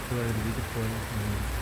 Çok kolay bir gidip.